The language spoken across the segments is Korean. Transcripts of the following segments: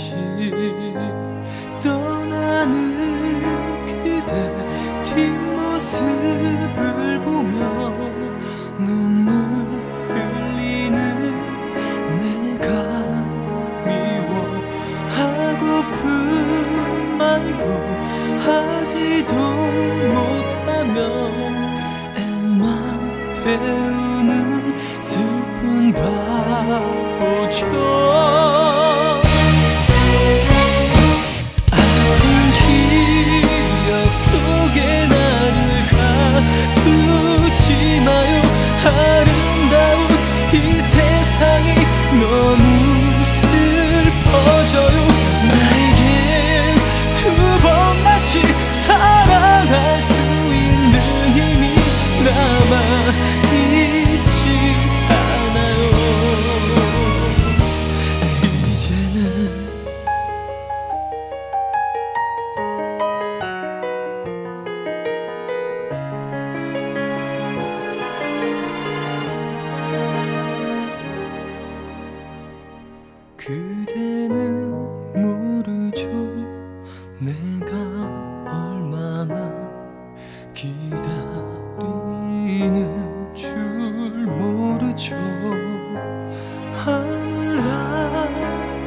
다시 떠나는 그대 뒷모습을 보며 눈물 흘리는 내가 미워하고픈 말도 하지도 못하면 애만 태우는 슬픈 바보죠. hurting. 내가 얼마나 기다리는 줄 모르죠. 하늘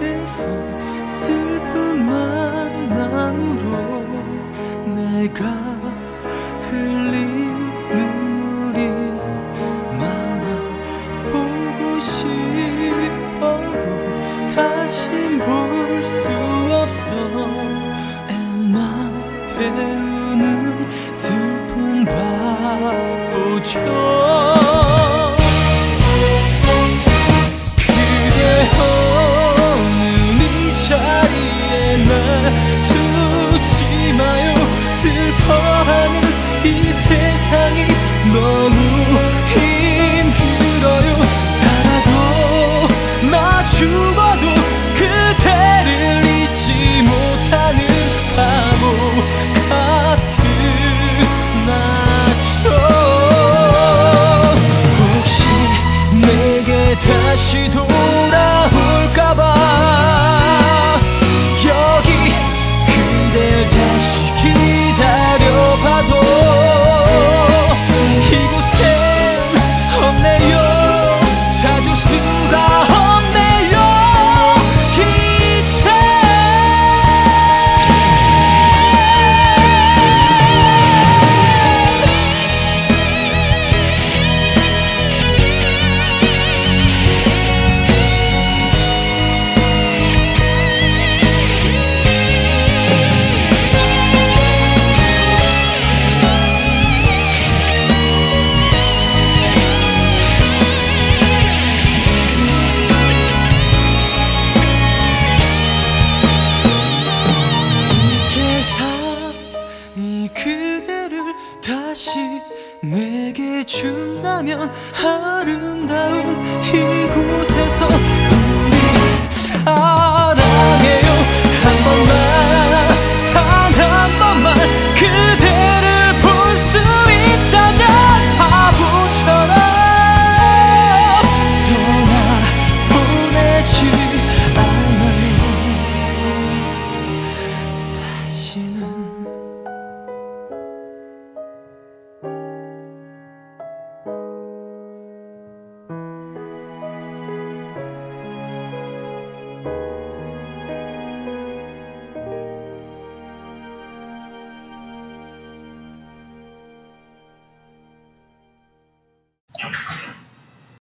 아래서 슬픔만 나누러 내가 내게 다시 돌아 내게 준다면 아름다운 이곳에서